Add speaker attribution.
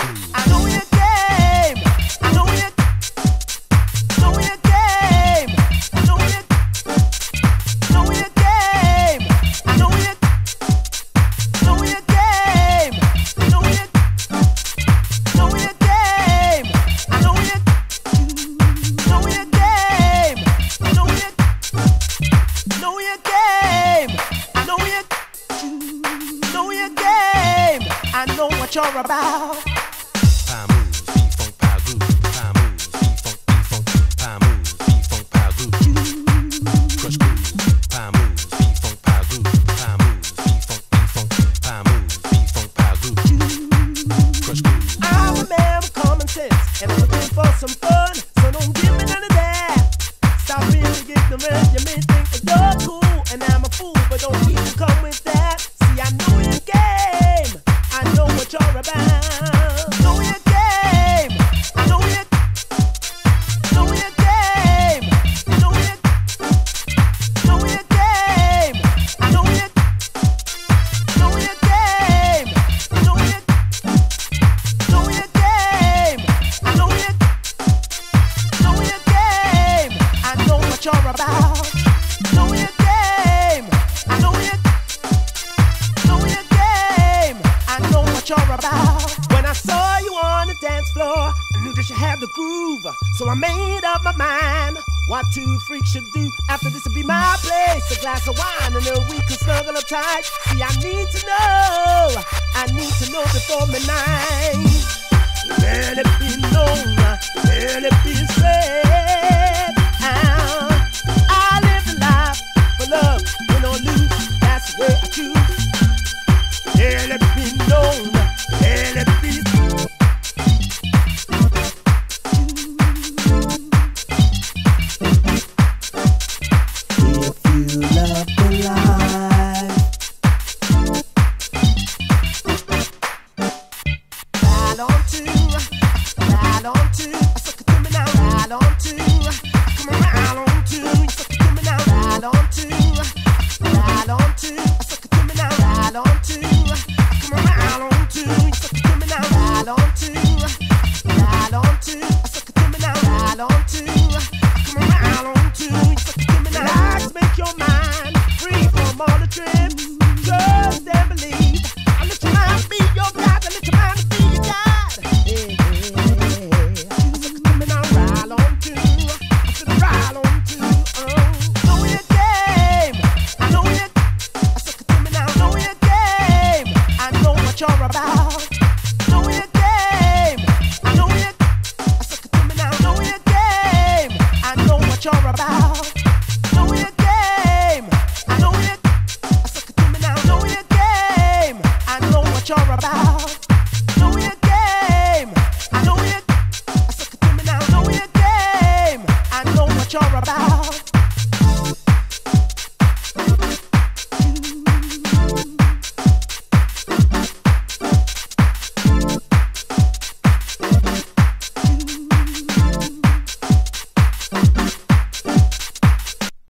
Speaker 1: I know your game. I know your. Know your game. I know your. Know your game. I know your. Know your game. I know your. Know your game. I know your. Know your game. I know your. I. Know your game. I know what you're about. floor. I knew that she had the groove, so I made up my mind. What two freaks should do after this would be my place. A glass of wine and then we could snuggle up tight. See, I need to know, I need to know before midnight. on to. I suck it to me now, ride on to. what you're about.